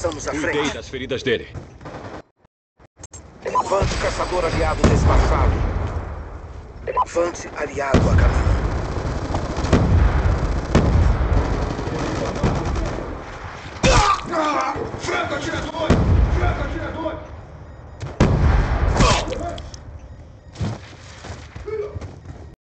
Passamos à Cuidei das feridas dele. Vante caçador aliado despachado. Vante aliado a caminho. Ah!